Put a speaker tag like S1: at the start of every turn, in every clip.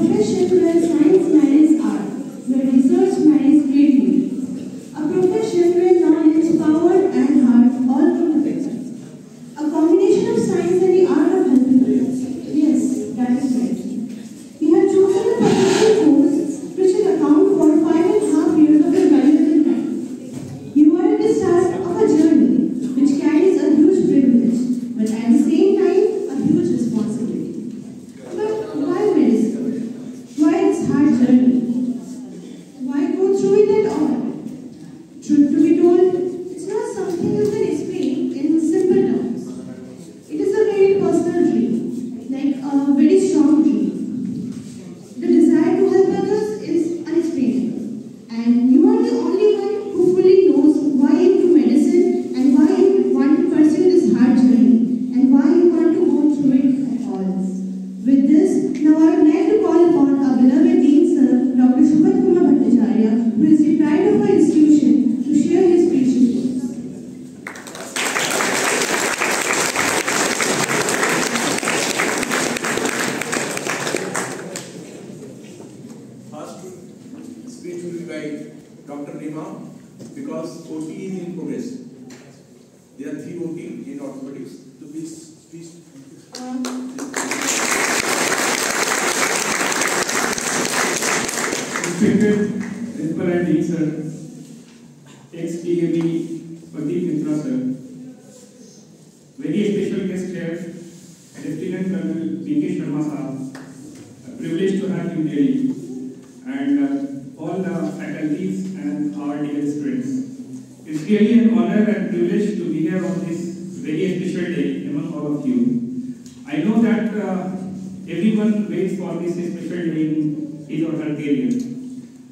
S1: profession where science marries art, where research marries creativity. A profession where knowledge, power, and heart all come together. A combination of science and the art of helping others. Yes, that is right. You have chosen a professional course which will account for five and a half years of your valuable time. You are at the start of a journey which carries a huge privilege, but at the same time, a huge responsibility. But why medicine? Why this hard journey? Why go through it at all? Truth to be told, it's not something you can explain in simple terms. It is a very personal dream, like a very strong dream. The desire to help others is unexplainable, and you are the only one who fully knows why into medicine and why you want to pursue this hard journey and why you want to go through it at all. With this, now I would like to call upon our beloved Dean Sir, Dr. Shubhat Kumar Bhattacharya, who is the pride of our institution, to share his precious words.
S2: First speech will be by Dr. Nima because OT is in progress. There are three OT in orthopedics. So please, please.
S3: Respected Principal and Dean Sir, ex-TAB Pradeep Mitra Sir, very special guest here, Lieutenant Colonel B.K. Sharma Sahab, a privilege to have him daily, and uh, all the faculties students. It's really an honor and privilege to be here on this very special day among all of you. I know that uh, everyone waits for this special day in his or her career.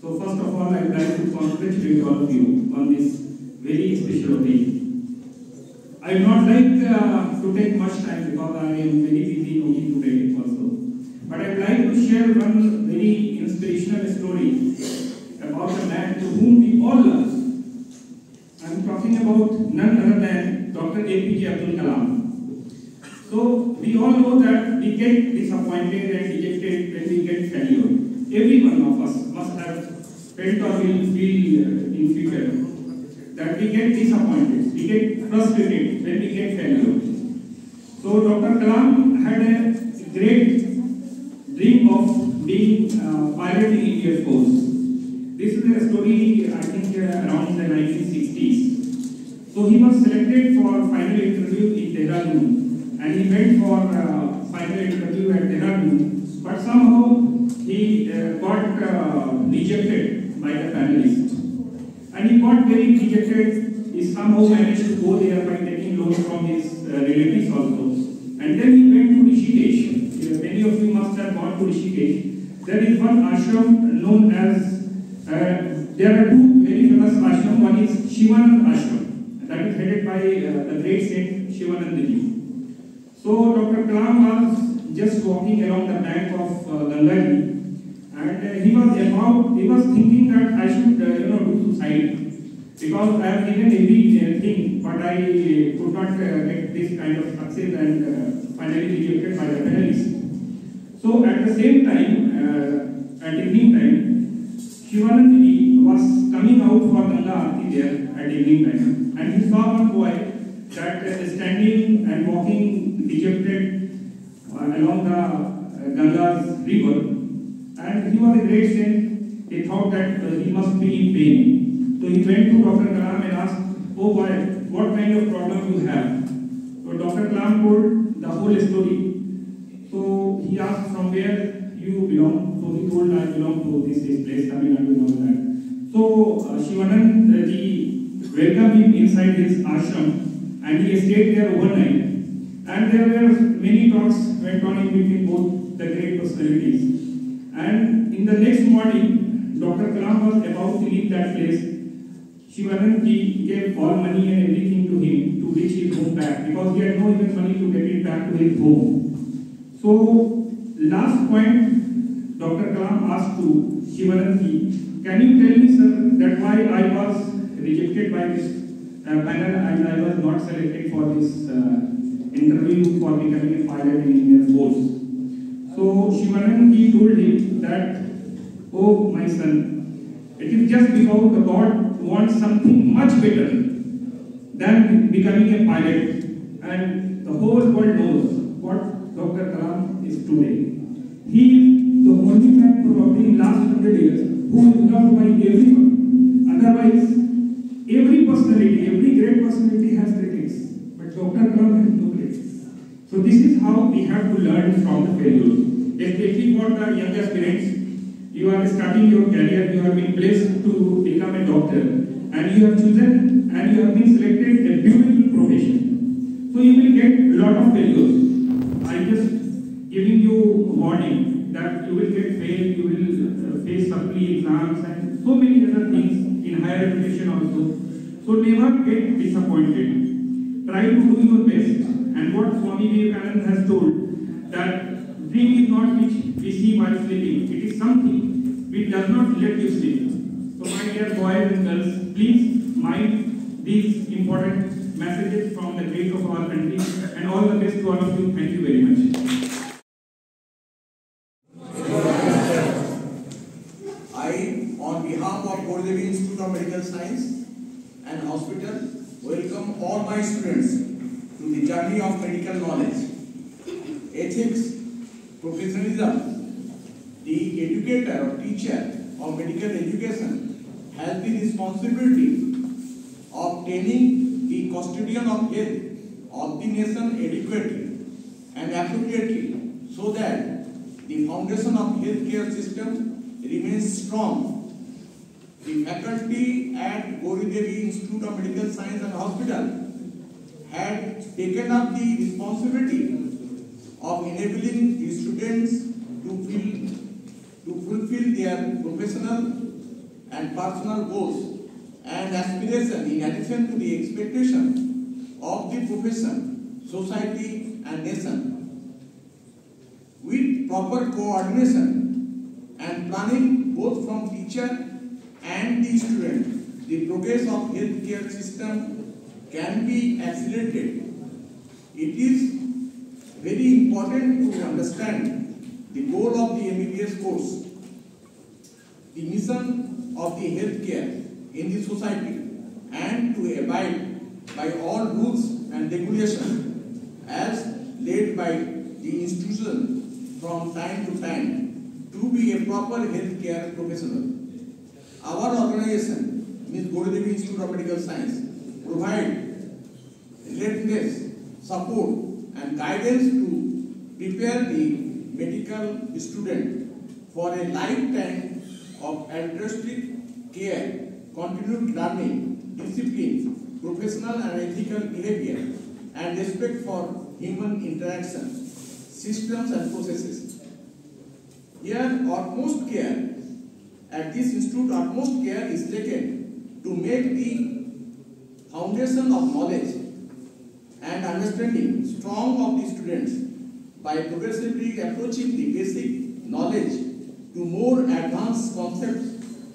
S3: So first of all, I would like to congratulate all of you on this very special occasion. I would not like uh, to take much time because I am very busy working today also. But I would like to share one very inspirational story about a man to whom we all love. I am talking about none other than Dr. APJ Abdul Kalam. So we all know that we get disappointed and dejected when we get failure. Every one of us must have felt or will feel uh, in future that we get disappointed, we get frustrated when we get failure. So Dr. Kalam had a great dream of being uh, pilot in Air Force. This is a story I think uh, around the 1960s. So he was selected for final interview in Dehradun. And he went for uh, final interview at Dehradun. But somehow he uh, got uh, rejected by the panelists. And he got very dejected he somehow managed to go there by taking loans from his uh, relatives also. And then he went to Rishikesh. Many of you must have gone to Rishikesh. There is one ashram known as uh, there are two very famous ashram. One is Shivanand ashram that is headed by uh, the great saint Shivanandji. So Dr. Kalam was just walking along the bank of uh, Ganga Ji, and uh, he was about, he was thinking that I should, uh, you know, do suicide because I have given everything, but I could not uh, get this kind of success and uh, finally rejected by the panelists. So at the same time, uh, at evening time, Shivanandji was coming out for Ganga Aarti there at evening time, one boy that uh, standing and walking dejected uh, along the uh, Ganga's river, and he was a great saint. He thought that uh, he must be in pain. So he went to Dr. Kalam and asked, "Oh boy, what kind of problem you have?" So Dr. Kalam told the whole story. So he asked from where you belong. So he told I belong to this, this place, Tamil Nadu, and all that. So uh, Shivanand uh, ji welcomed him inside his ashram and he stayed there overnight. And there were many talks went on in between both the great personalities. And in the next morning, Dr. Kalam was about to leave that place. Shivanand gave all money and everything to him to reach his home back because he had no even money to get it back to his home. So, last point, Dr. Kalam asked to Shivanand can you tell me, sir, that why I was rejected by this uh, panel and I was not selected for this uh, interview for becoming a pilot in Indian Force? So Shivanand told him that, oh my son. It is just because the God wants something much better than becoming a pilot. And the whole world knows what Dr. Kalam is today. He is the only man probably in last hundred years who is loved by everyone. Otherwise, every personality, every great personality has critics, but Dr. Kalam has no critics. So this is how we have to learn from the failures. Especially for the young aspirants, you are starting your career, you have been placed to become a doctor, and you have chosen and you have been selected a beautiful profession. So you will get a lot of failures. I am just giving you warning that you will get failed, you will uh, face supply exams and so many other things in higher education also. So never get disappointed. Try to do your best. And what Swami Vivekananda has told that dream is not which we see while sleeping. It is something which does not let you sleep. So my dear boys and girls, please mind these important messages from the great of our country and all the best to all of you. Thank you very much.
S2: I, on behalf of Gouri Devi Institute of Medical Science and Hospital, welcome all my students to the journey of medical knowledge, ethics, professionalism. The educator or teacher of medical education has the responsibility of training the custodian of health of the nation adequately and appropriately so that the foundation of healthcare system remains strong. The faculty at Gouri Devi Institute of Medical Science and Hospital had taken up the responsibility of enabling the students fulfill their professional and personal goals and aspiration in addition to the expectation of the profession, society and nation. With proper coordination and planning both from teacher and the student, the progress of healthcare system can be accelerated. It is very important to understand the goal of the MBBS course, the mission of the healthcare in the society, and to abide by all rules and regulations as laid by the institution from time to time to be a proper healthcare professional. Our organization, Ms. Gouri Devi Institute of Medical Science, provide readiness, support, and guidance to prepare the medical student for a lifetime of altruistic care, continued learning, discipline, professional and ethical behavior, and respect for human interaction, systems and processes. Here, utmost care, at this institute, utmost care is taken to make the foundation of knowledge and understanding strong of the students by progressively approaching the basic knowledge to more advanced concepts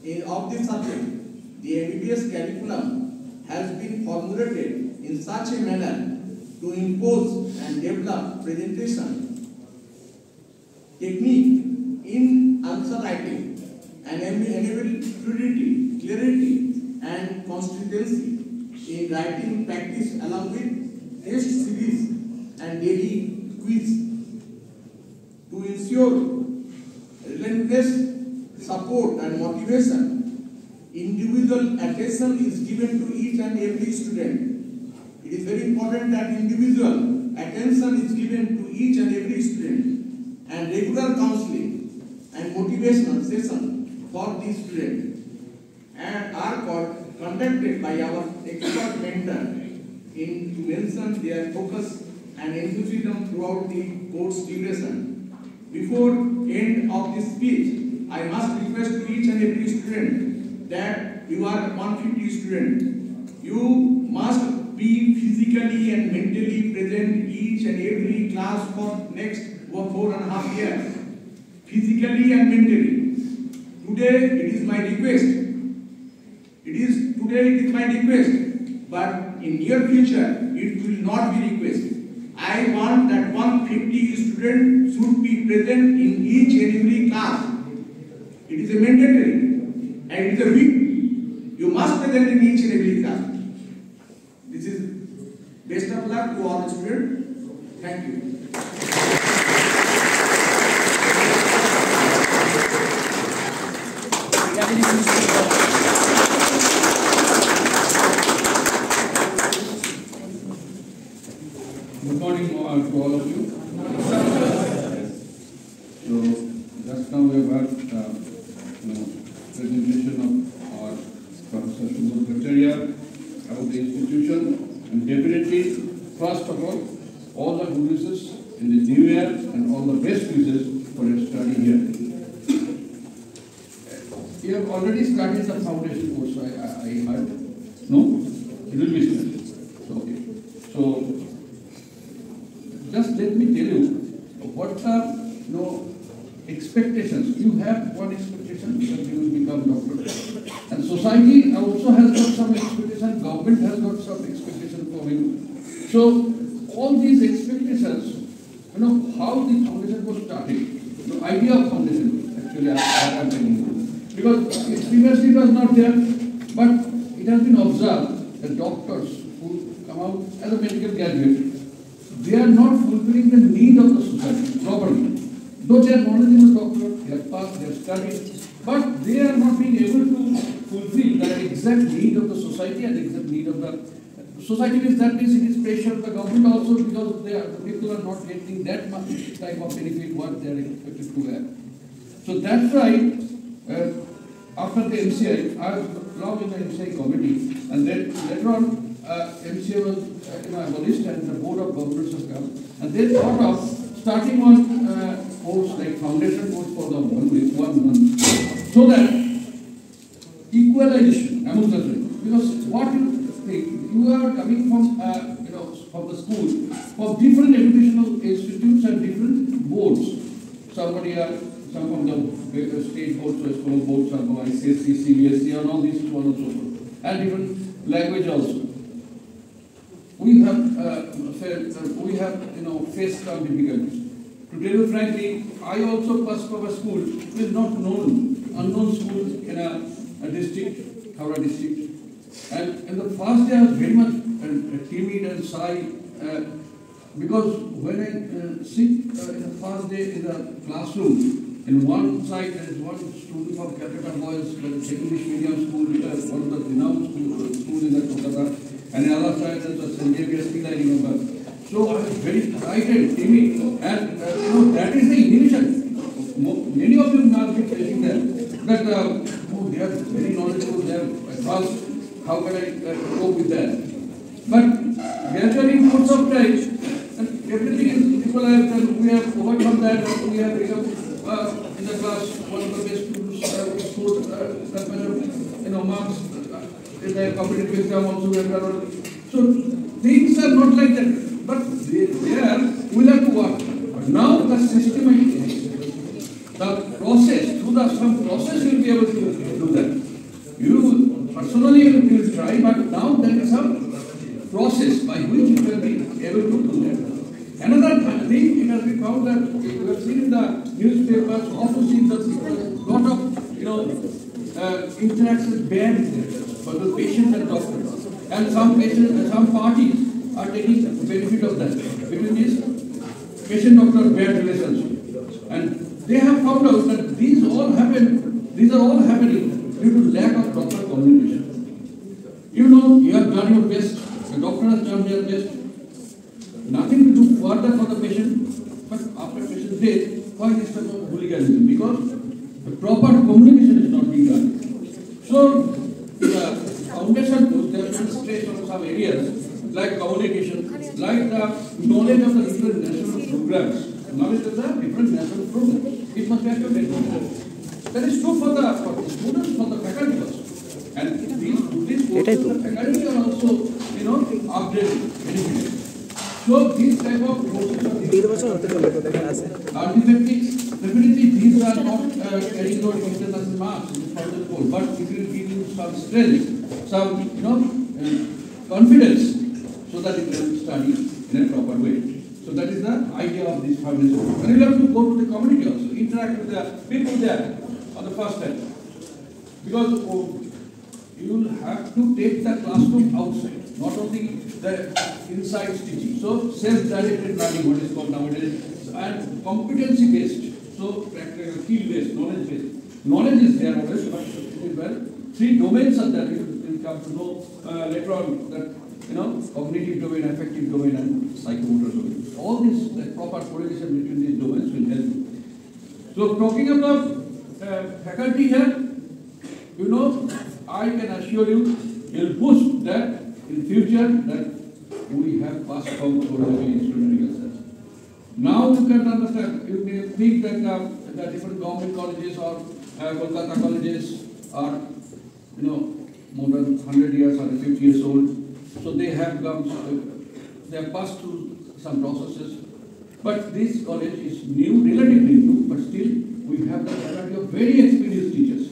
S2: in, of the subject. The MBBS curriculum has been formulated in such a manner to impose and develop presentation technique in answer writing and enable fluidity, clarity and consistency in writing practice along with test series and daily quiz to ensure support and motivation. Individual attention is given to each and every student. It is very important that individual attention is given to each and every student and regular counseling and motivational session for the student and are conducted by our expert mentor in to mention their focus and enthusiasm throughout the course duration. Before end of this speech, I must request to each and every student that you are 150 student. You must be physically and mentally present each and every class for next four and a half years. Physically and mentally. Today it is my request. It is today it is my request. But in near future it will not be request. I want that 150 students should be present in each and every class. It is a mandatory. and it is a week. You must present in each and every class. This is best of luck to all the students. Thank you.
S4: Good morning uh, to all of you. So just now we have heard uh, you know, presentation of our Professor Subodh Bhattacharya about the institution and definitely first of all, all the good wishes in the new year and all the best wishes for your study here. You have already started the foundation course, I, I I heard. No? It will be started. So, okay. So, just let me tell you what are you know, expectations. You have one expectation that you will become doctor. And society also has got some expectation, government has got some expectation for you. So all these expectations, you know, how the foundation was started, the idea of foundation actually I am telling you. Because it was not there, but it has been observed that doctors who come out as a medical graduate, they are not fulfilling the need of the society properly. Though they are knowledgeable doctor, they have passed, they have studied, but they are not being able to fulfill the exact need of the society and the exact need of the society that means it is pressure of the government also because they are, the people are not getting that much type of benefit what they are expected to have. So that's why uh, after the MCI, I was long in the MCI committee, and then later on, uh, MCI was uh, you know, abolished and the board of governors has come, and they thought of starting one uh, course like foundation course for the one week, one month, so that equalization among the children. Because what you think, you are coming from, uh, you know, from the school, from different educational institutes and different boards. Somebody are, some from the uh, state boards, so school boards, some from ICSE, CBSE, and all these so on and so forth. And different language also. We have, uh, uh, we have, you know, faced some difficulties. To tell you frankly, I also passed from a school which is not known, unknown school in a, a district, Howrah district. And in the first day I was very much uh, timid and shy uh, because when I uh, sit uh, in the first day in the classroom, in one side there is one student from Calcutta Boys, the English medium school, uh, one of the renowned school, school in the Kolkata, and the other side was St. Xavier still I remember. So I was very frightened, timid, and uh, you know that is the inhibition. Many of you must be facing that. That uh, oh, they are very knowledgeable, they are advanced. How can I uh, cope with that? But in course of time, and everything is people have done. We have overcome that. We have become uh, in the class one of the best students. Uh, scored uh, that of, you know marks in the competitive exam also. We have done. So things are not like that. But they, there we have to work. But now the systematic, the process, through the some process you will be able to do that. You personally you will try, but now there is some process by which you will be able to do that. Another thing, it has been found that you have seen in the newspapers, often seen that a lot of, you know, uh, interactions banned for the patient and doctor. And some patients, some parties are taking benefit of that. Between this patient-doctor bad relationship. And they have found out that these all happen, these are all happening due to lack of proper communication. You know, you have done your best, the doctor has done their best. Nothing to do further for the patient, but after patient death, why this type of hooliganism? Because the proper communication is not being done. Strength, some, you know, uh, confidence, so that you can study in a proper way. So that is the idea of this foundation. And you have to go to the community also, interact with the people there on the first time. Because oh, you will have to take the classroom outside, not only the inside teaching. So self-directed learning, what is called nowadays, and competency-based, so practical, skill-based, knowledge-based. Knowledge is there always, but it is well. Three domains are there. You will come to know uh, later on that you know cognitive domain, affective domain, and psychomotor domain. All this the proper correlation between these domains will help. So talking about uh, faculty here, you know, I can assure you, will push that in future that we have passed for the medical science. Now you can understand, you may think that uh, the different government colleges or uh, Kolkata colleges are, you know, more than 100 years or 50 years old. So they have uh, they have passed through some processes. But this college is new, relatively new, but still we have the variety of very experienced teachers.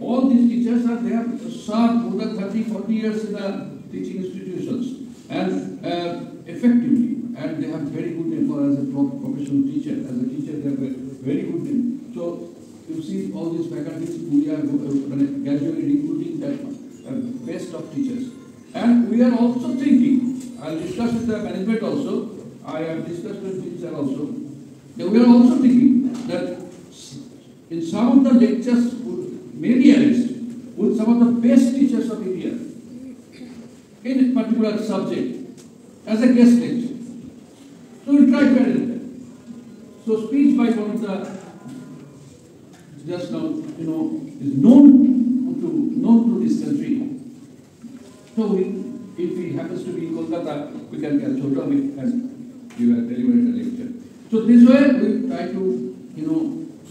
S4: All these teachers are, they have served more than 30, 40 years in the teaching institutions and uh, effectively, and they have very good name for as a professional teacher. As a teacher, they have a very good name. So you see all these faculties, we are gradually recruiting that uh, best of teachers. And we are also thinking, I'll discuss with the management also, I have discussed with teacher also, we are also thinking that in some of the lectures would- may be arranged with some of the best teachers of India in a particular subject as a guest lecture. So we'll try to arrange that. So speech by one of the just now, you know, is known to known to this country. So we, if he happens to be in Kolkata, we can catch hold of it and give a deliver a lecture. So this way we try to, you know,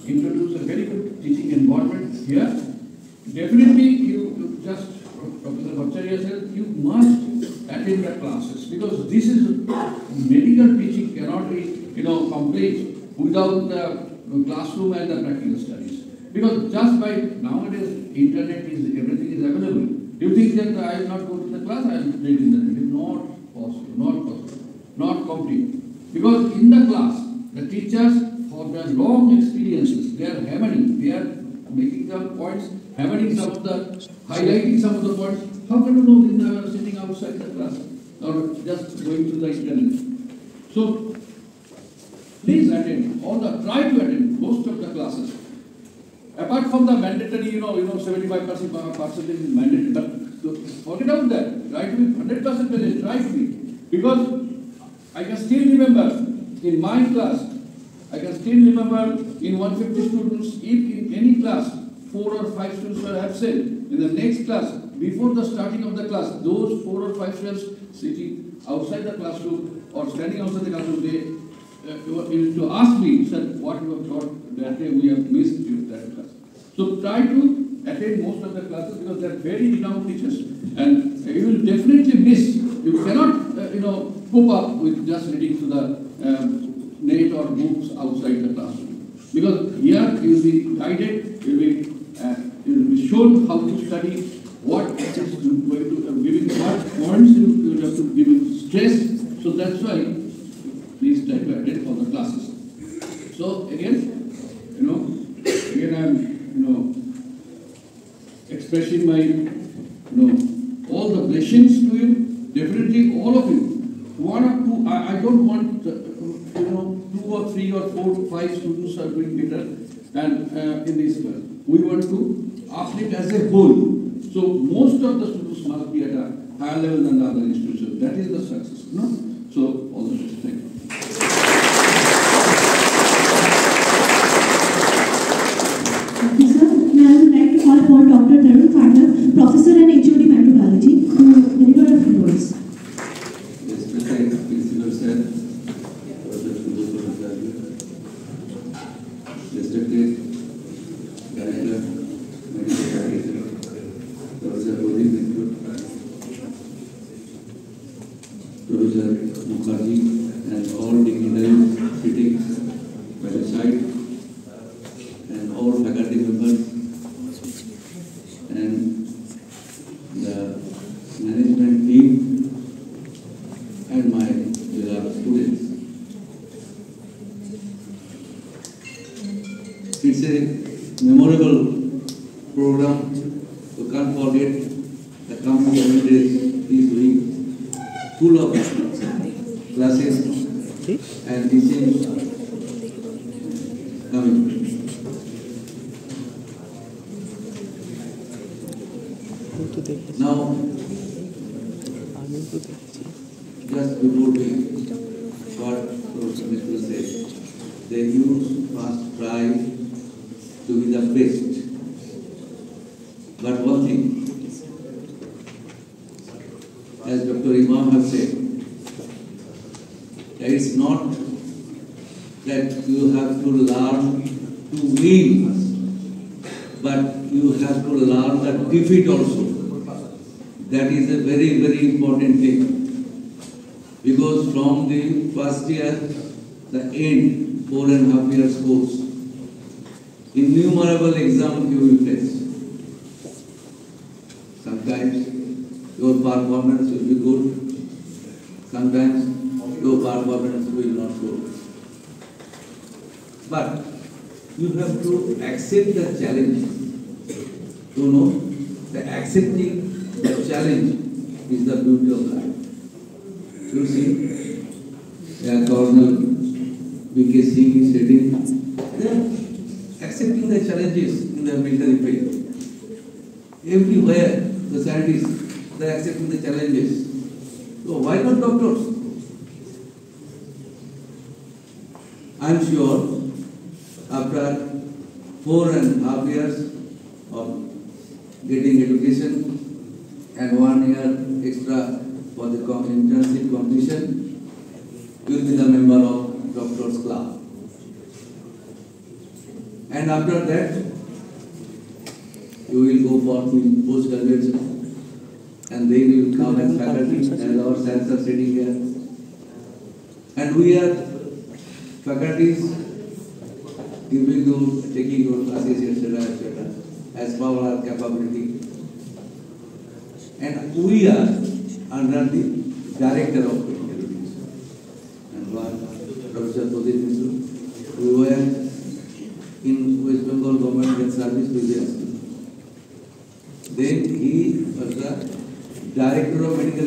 S4: introduce a very good teaching environment here. Definitely you, you just, Professor Bhattacharya said, you must attend the classes because this is, medical teaching cannot be, you know, complete without the classroom and the practical studies. Because just by nowadays, internet is, everything is available. You think that I will not go to the class, I will read in the net. It is not possible, not possible, not complete. Because in the class, the teachers, for their long experiences, they are hammering, they are making some points, hammering some of the, highlighting some of the points. How can you know when they are sitting outside the class or just going to the internet? So, please attend, all the, try to attend most of the classes. Apart from the mandatory, you know, you know, seventy-five percent percentage is mandatory, but forget out that. Try to be hundred percent present. Try be because I can still remember in my class. I can still remember in 150 students, if in any class four or five students were absent, in the next class, before the starting of the class, those four or five students sitting outside the classroom or standing outside the classroom, they uh, to ask me, sir, what you have taught that day we have missed in that class. So try to attend most of the classes because they are very renowned teachers and you will definitely miss. You cannot, uh, you know, cope up with just reading to the um, net or books outside the classroom. Because here you will be guided, you will be, uh, you will be shown how to study, what is going to, uh, giving what points you, you have to give stress. So that's why please try to attend all the classes. So again, you know, again I'm, you know, expressing my, you know, all the blessings to you. Definitely all of you. One or two, I, I don't want, uh, you know, two or three or four, five students are doing better and uh, in this class. We want to uplift as a whole. So most must be at a higher level than the other institutions. That is the success, no? So all the best. Thank you.
S1: Thank you, sir. Now I would like to call upon Dr. Tarun Khatar, Professor and HOD Microbiology, to deliver a few words.
S5: Respected Principal Sir, Professor Sudhir Bhattacharya, respected Director, Medical Director, Professor Bodhi Mittur, Professor Mukherjee, and all dignitaries sitting by the side, and all faculty members, and the management team, and my beloved students. It's a memorable program can't forget the company is doing full of classes and teaching coming. Now, just before we what Mr. said, the youth must try to be the best. But one thing, as Dr. Imam has said, that it's not that you have to learn to win, but you have to learn the defeat also. That is a very, very important thing. Because from the first year, the end, four and a half years course, innumerable exams you will face. Sometimes your performance will be good, sometimes your performance will not good. But you have to accept the challenge. You know, the accepting the challenge is the beauty of life. You see, yeah, V.K. Singh is there, accepting the challenges in the military field. Everywhere, the scientists, they are accepting the challenges. So why not doctors? I am sure after four and a half years of getting education and one year extra for the internship completion, you will be the member of Doctors Club. And after that, you will go for the post graduation and then you will come as faculty as our science are sitting here. And we are faculties giving you, taking your classes, etc., etc., as per our capability. And we are under the director of medical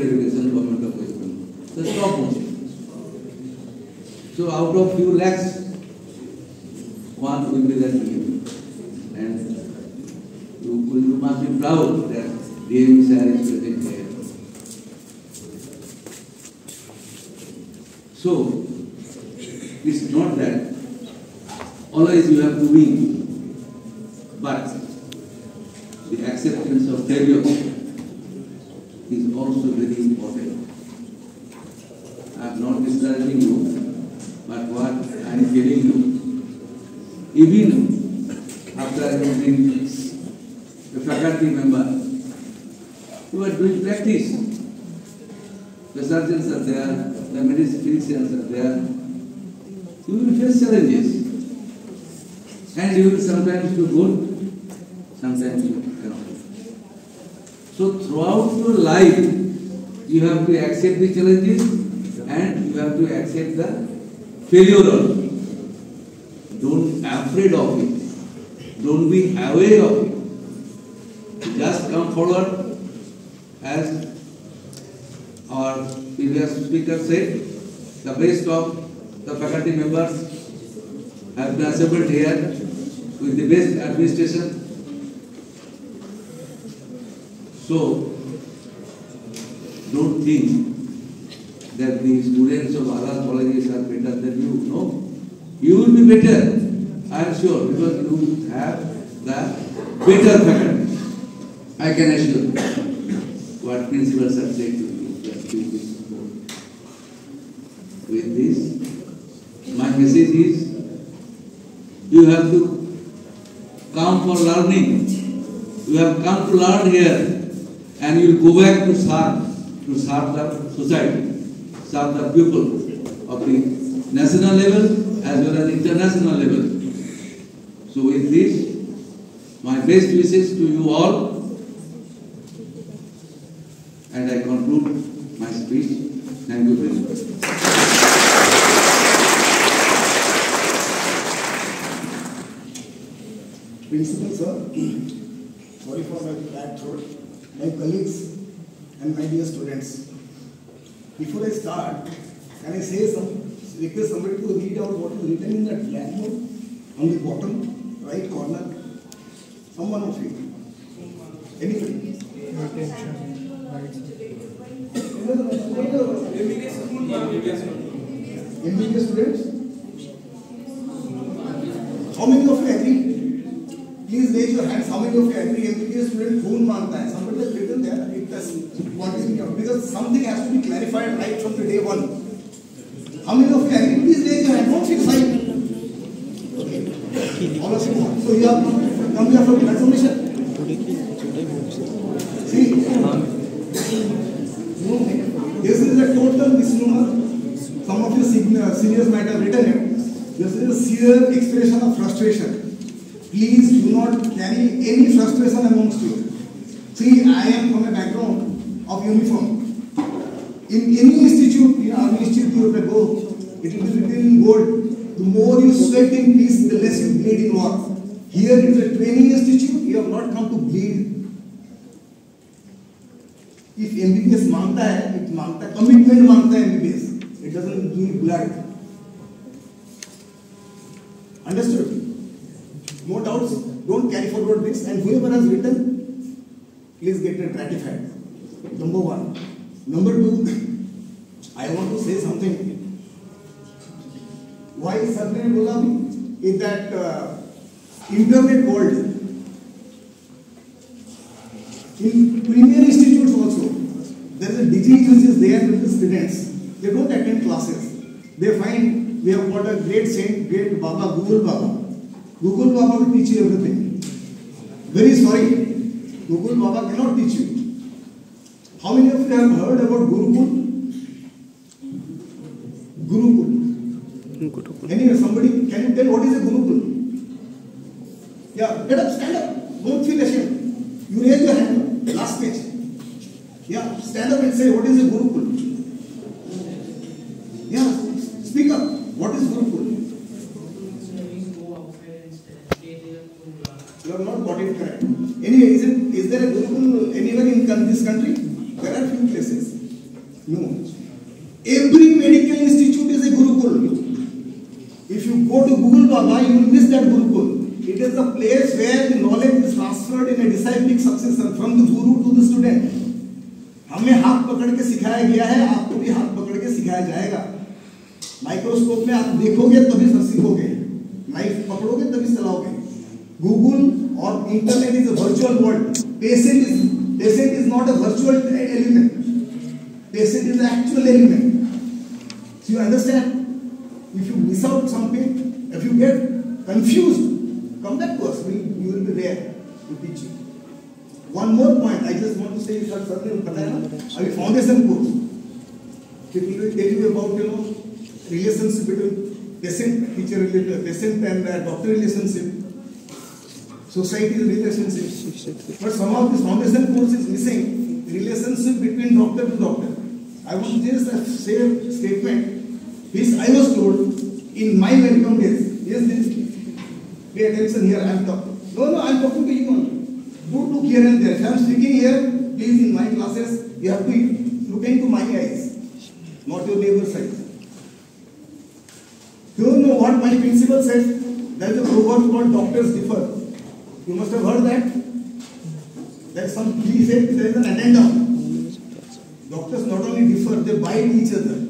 S5: Government of West Bengal. The top most. So out of few lakhs, one will be the DM. And you must be proud that DM sir is present here. So, it's not that always you have to win, but the acceptance of failure is also very important. I am not discouraging you, but what I am telling you, even you being a faculty member, you are doing practice. The surgeons are there, the physicians are there. You will face challenges. And you will sometimes do good, sometimes you cannot. So throughout your life, you have to accept the challenges and you have to accept the failure also. Don't afraid of it. Don't be aware of it. Just come forward as our previous speaker said, the best of the faculty members have been assembled here with the best administration. So, don't think that the students of other colleges are better than you. No. You will be better, I am sure, because you have the better faculty. I can assure you. What principals have said to you, just do this. With this, my message is, you have to come for learning. You have come to learn here, and you will go back to serve, to serve the society, serve the people of the national level as well as international level. So with this, my best wishes to you all, and I conclude my speech. Thank you very much.
S6: Principal, sir. Sorry for my bad throat. My colleagues and my dear students. Before I start, can I say some, request somebody to read out what is written in that blackboard on the bottom right corner? Someone of you. Anybody? MBK students? How many of you agree? Please raise your hands. How many of you agree MBBS student खून माँगता है? Somebody has written there. It has me out because something has to be clarified right from the day one. of frustration. Please do not carry any frustration amongst you. See, I am from a background of uniform. In any institute, in our institute you will go, it will be written in gold. The more you sweat in peace, the less you bleed in war. Here it is a training institute, you have not come to bleed. If MBBS मांगता है, it मांगता है, commitment मांगता है MBBS. It doesn't give blood. Understood? No doubts. Don't carry forward this. And whoever has written, please get it ratified. Number one. Number two, I want to say something. Why sir ने बोला भी is that uh, internet world in premier institutes also there is a disease which is there with the students they don't attend classes they find we have got a great saint great baba google baba. Google baba will teach you everything. Very sorry. Google baba cannot teach you. How many of you have heard about gurukul. Gurukul. Anyway somebody can you tell what is a gurukul? Yeah get up stand up. Don't feel ashamed. You raise your hand. Last page. Yeah stand up and say what is a gurukul microscope में आप देखोगे तभी सीखोगे। Life पकड़ोगे तभी चलाओगे। Google और internet is virtual world patient is patient is not a virtual element patient is actual element you understand if you miss out something if you get confuse come back to us we you will be there to teach you one more point I just want to say you sir sir बताया ना? अभी foundation course कि we tell you about you know relationship between patient teacher related patient and uh, doctor relationship society relationship but some of this foundation course is missing relationship between doctor to doctor i want to just uh, a statement which i was told in my medical days yes this pay attention here i am talking no no i am talking to you good look here and there i am speaking here please in my classes you have to look into my eyes not your neighbor's eyes what my principal said there is a proverb called doctors differ. You must have heard that? That some he said there is an addendum. Doctors not only differ they bite each other.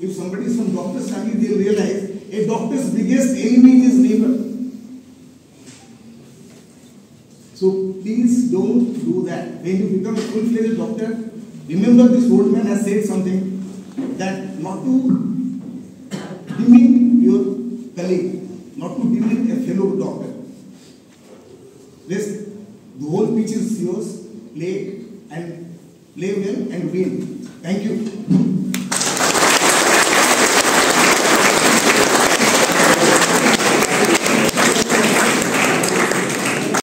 S6: If somebody is from doctor's family they will realize a doctor's biggest enemy is his neighbor. So please don't do that. When you become a full-fledged doctor remember this old man has said something that not to colleague not to demean a fellow doctor. This the whole pitch is yours play and play well and win thank you